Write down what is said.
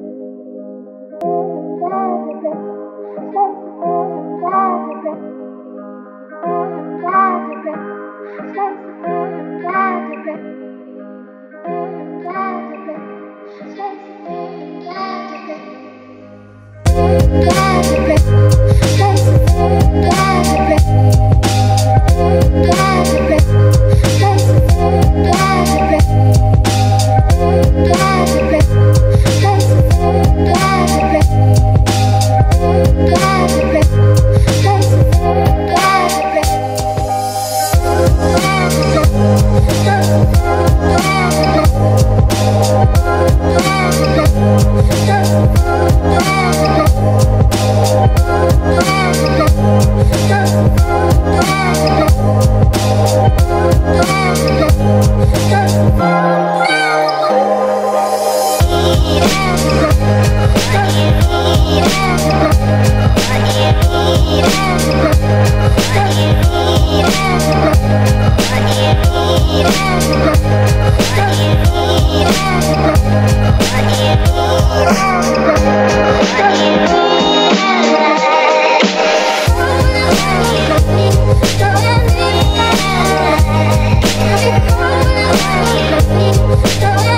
Thank you. Love